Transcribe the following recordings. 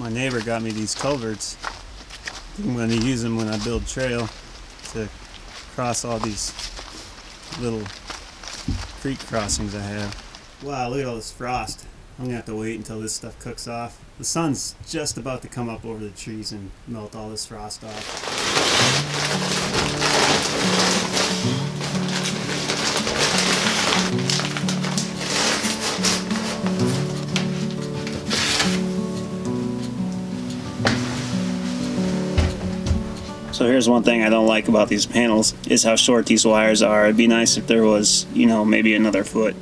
my neighbor got me these culverts. I'm going to use them when I build trail to cross all these little creek crossings I have. Wow, look at all this frost. I'm gonna have to wait until this stuff cooks off. The sun's just about to come up over the trees and melt all this frost off. So here's one thing I don't like about these panels is how short these wires are. It'd be nice if there was, you know, maybe another foot.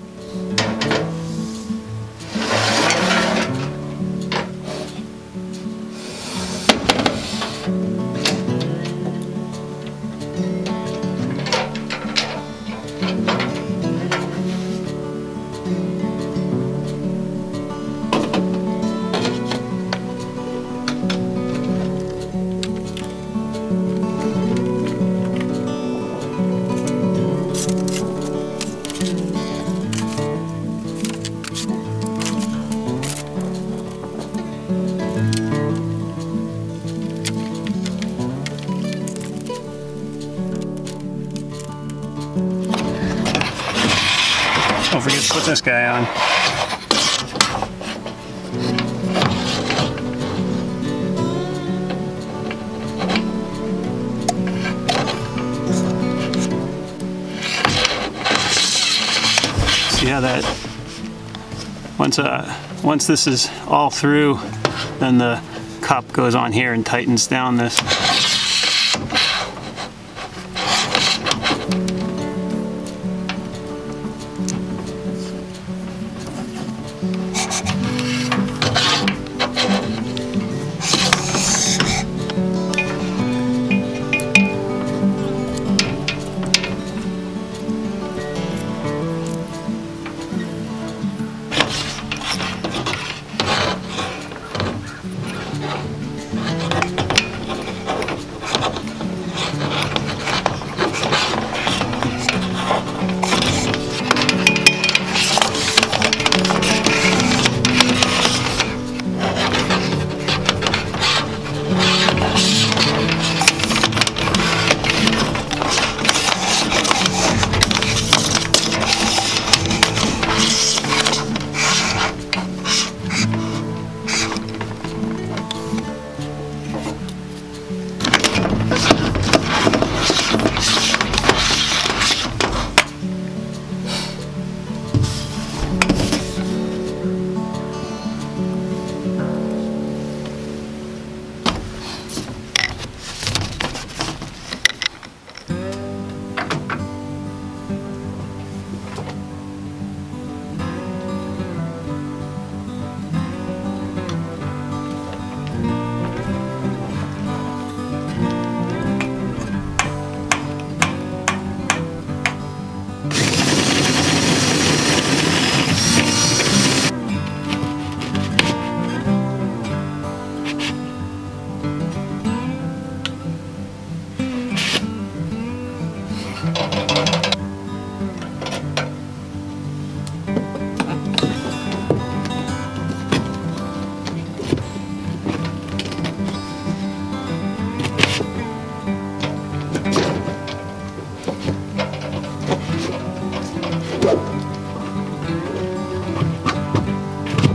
Don't forget to put this guy on. See how that once uh once this is all through then the cup goes on here and tightens down this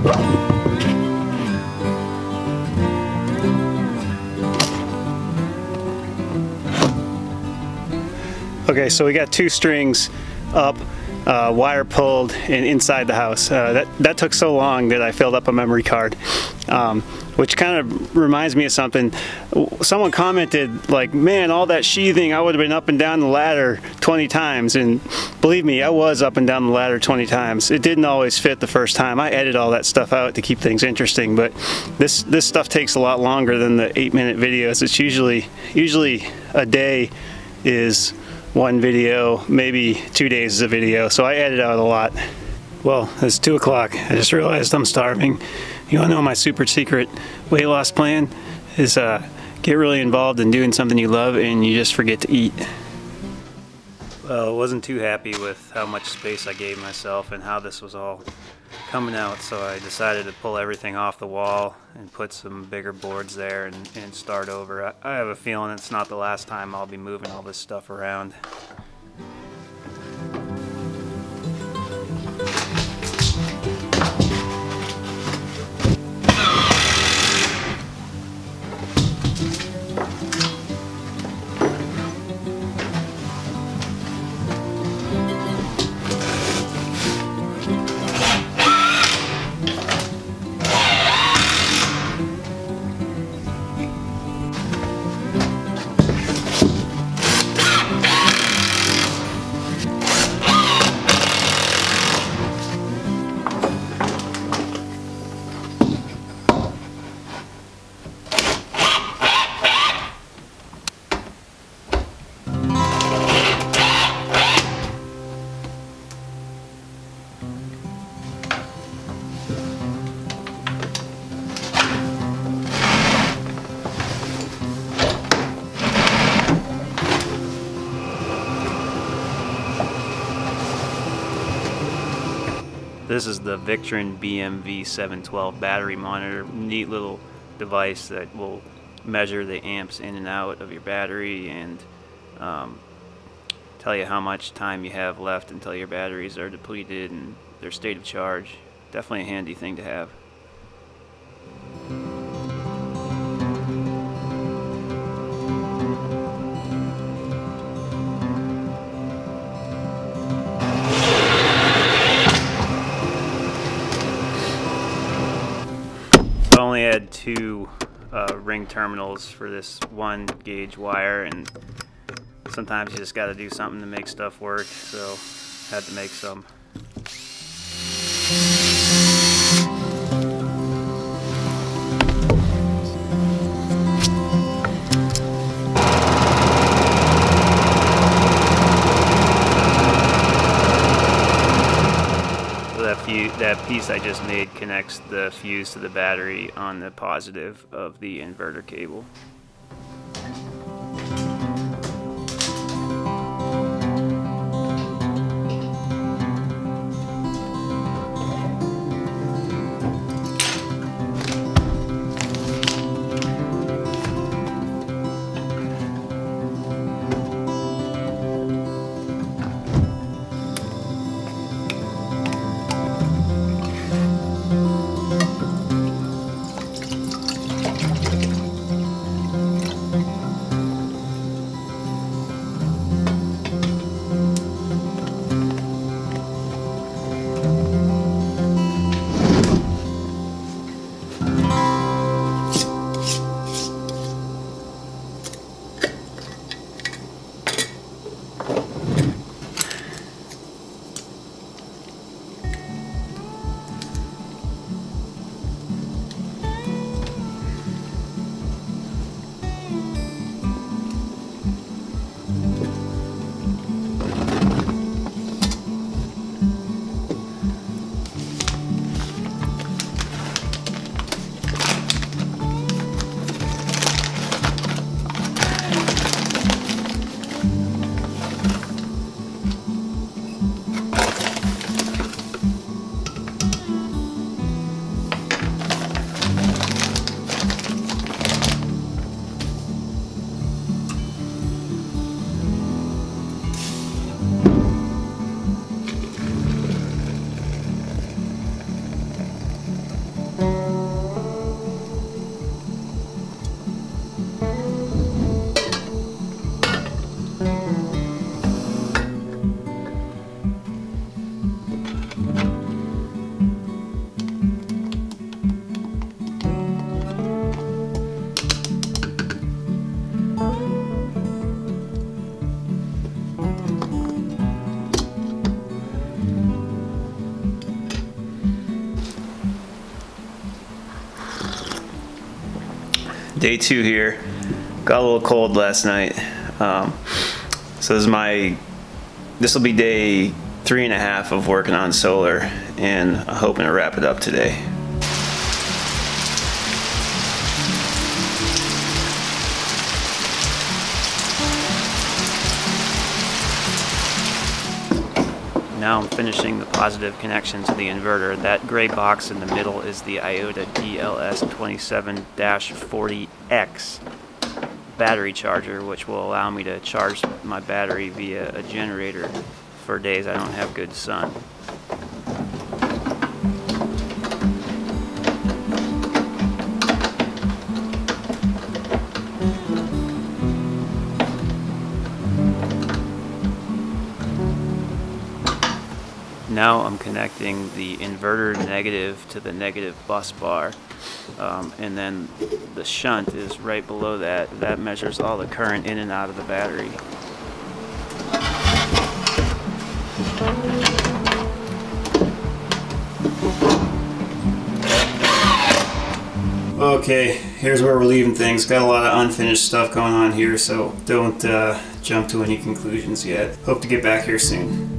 Okay, so we got two strings up, uh, wire pulled, and inside the house. Uh, that that took so long that I filled up a memory card, um, which kind of reminds me of something. Someone commented like, "Man, all that sheathing, I would have been up and down the ladder 20 times." And believe me, I was up and down the ladder 20 times. It didn't always fit the first time. I edit all that stuff out to keep things interesting, but this this stuff takes a lot longer than the eight-minute videos. It's usually usually a day is one video, maybe two days is a video, so I edit out a lot. Well, it's two o'clock. I just realized I'm starving. You wanna know my super secret weight loss plan? Is uh, get really involved in doing something you love and you just forget to eat. Well, I wasn't too happy with how much space I gave myself and how this was all coming out, so I decided to pull everything off the wall and put some bigger boards there and, and start over. I, I have a feeling it's not the last time I'll be moving all this stuff around. This is the Victron BMV 712 battery monitor. Neat little device that will measure the amps in and out of your battery and um, tell you how much time you have left until your batteries are depleted and their state of charge. Definitely a handy thing to have. Had two uh, ring terminals for this one gauge wire and sometimes you just got to do something to make stuff work so had to make some. Piece I just made connects the fuse to the battery on the positive of the inverter cable. Day two here. Got a little cold last night. Um, so this is my, this will be day three and a half of working on solar and I'm hoping to wrap it up today. Now I'm finishing the positive connection to the inverter. That gray box in the middle is the IOTA DLS27-40X battery charger, which will allow me to charge my battery via a generator for days I don't have good sun. Now I'm connecting the inverter negative to the negative bus bar. Um, and then the shunt is right below that. That measures all the current in and out of the battery. Okay, here's where we're leaving things. Got a lot of unfinished stuff going on here, so don't uh, jump to any conclusions yet. Hope to get back here soon.